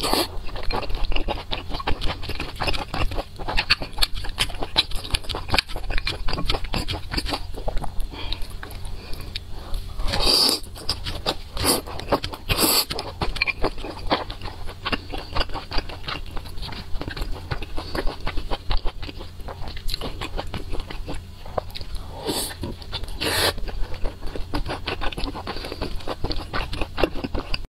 Yeah.